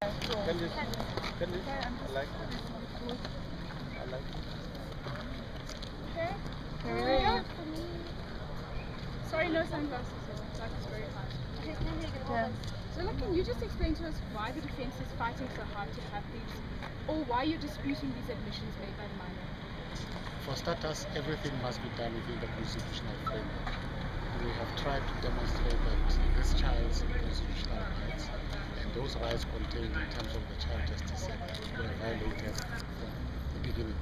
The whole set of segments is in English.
Can you, can you, I like it. I like it. Okay. Sorry, no sunglasses. here. Light very high. Yeah. So, like, can you just explain to us why the defense is fighting so hard to have these, or why you're disputing these admissions made by the minor? For starters, everything must be done within the constitutional framework. We have tried to demonstrate that this child's constitutional rights and those rights contained in terms of the Child Justice Act were violated from the beginning.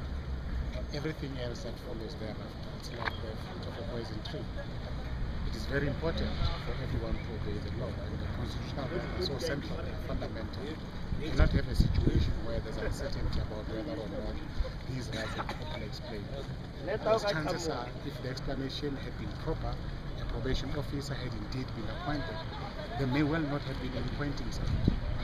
Everything else that follows thereafter, it's like the fruit of a poison tree. It is very important for everyone to obey the law, and the constitutional rights are so central and fundamental. You cannot have a situation where there's uncertainty about whether or not these rights are properly explained. Because chances are, if the explanation had been proper, probation officer had indeed been appointed, there may well not have been any point in.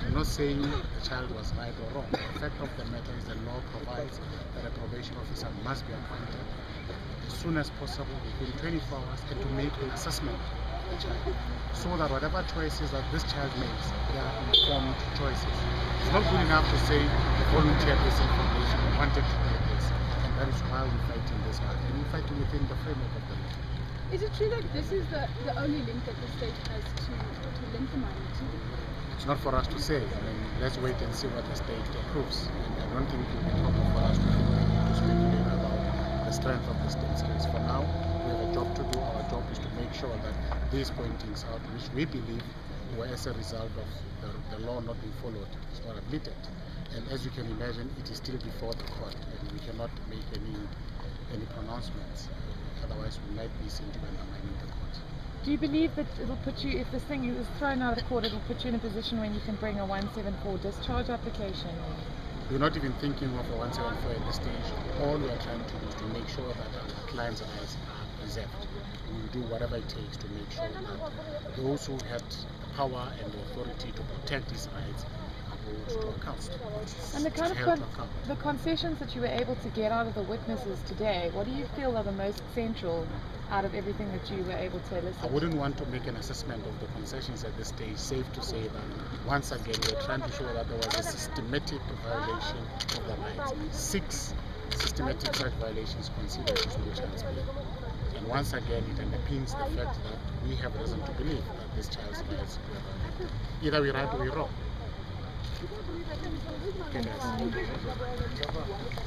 I'm not saying the child was right or wrong. The fact of the matter is the law provides that a probation officer must be appointed as soon as possible within 24 hours and to make an assessment of the child so that whatever choices that this child makes, they are informed choices. It's not good enough to say the volunteer this information wanted to do this. And that is why we're fighting this hard. And we're fighting within the framework of the law. Is it true that this is the, the only link that the state has to, to link the minor to? It's not for us to say. I mean, let's wait and see what the state approves. And I don't think it will be proper for us to, to speculate about the strength of the state's case. For now, we have a job to do. Our job is to make sure that these pointings out, which we believe were as a result of the, the law not being followed, not admitted. And as you can imagine, it is still before the court, and we cannot make any any pronouncements. Otherwise, we might be to undermining the court. Do you believe that it'll put you, if this thing is thrown out of court, it'll put you in a position when you can bring a 174 discharge application? We're not even thinking of a 174 at this stage. All we are trying to do is to make sure that our clients' rights are preserved. We will do whatever it takes to make sure that those who had the power and the authority to protect these rights are held to account. And the kind of con- the concessions that you were able to get out of the witnesses today, what do you feel are the most central out of everything that you were able to elicit? I wouldn't want to make an assessment of the concessions at this stage. Safe to say that once again we're trying to show that there was a systematic violation of the rights. Six systematic such violations considered to the child's. And once again it underpins the fact that we have reason to believe that this child's rights were violated. Either we're right or we're wrong. Okay, guys.